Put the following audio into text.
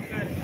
Okay.